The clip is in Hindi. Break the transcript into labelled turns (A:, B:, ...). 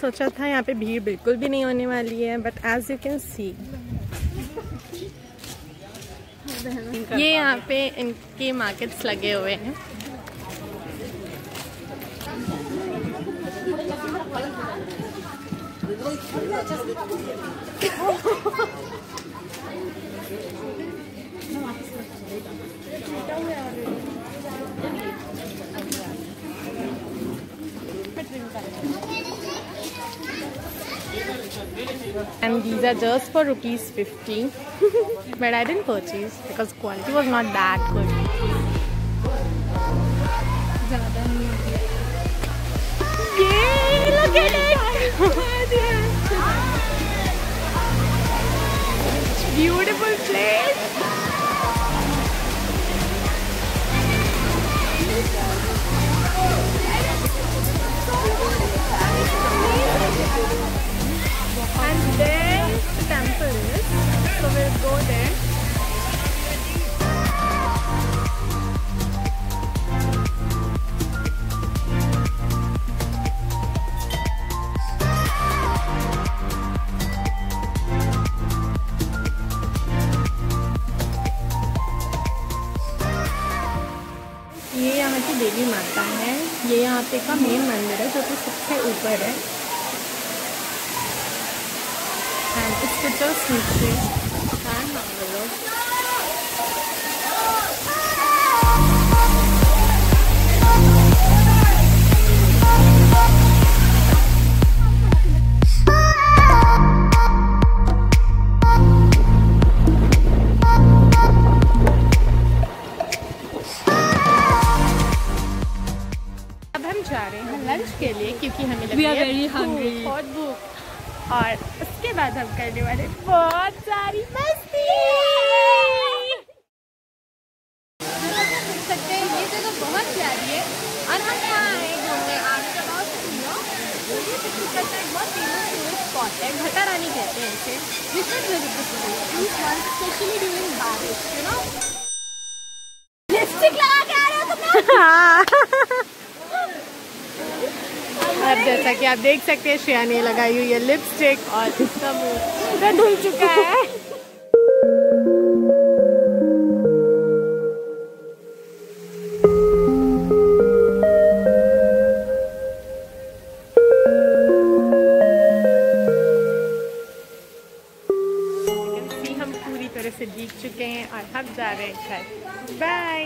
A: सोचा था यहाँ पे भीड़ बिल्कुल भी नहीं होने वाली है but as you can see ये यहाँ पे इनके मार्केट्स लगे हुए हैं। And these are just for rupees 50 but I didn't purchase because quality was not that good beautiful place की देवी माता है। ये यहाँ पे का मेन मंदिर है, जो कि सबसे ऊपर है। एंड जस्ट नीचे है। मंगलों जा रहे हैं लंच के लिए क्योंकि हमें लगी
B: are
A: है. बहुत भूख और उसके बाद हम करने वाले बहुत सारी मस्ती।
B: सकते हैं ये जगह बहुत प्यारी है। और हम यहाँ आए घूमने। आफ्टर अबाउट ये पिकनिक करता है बहुत फ़ेमस टूरिस्ट स्पॉट है। घटा रानी कहते हैं इसे। Which is very beautiful specially during बारिश यू नो लिपस्टिक लगा के आ रहे हो तुम
A: अब जैसा कि आप देख सकते हैं, श्रेया ने लगाई हुई है लिपस्टिक और मुँह पूरा धुल चुका है। हम पूरी तरह से जीत चुके हैं और हम जा रहे हैं घर। बाय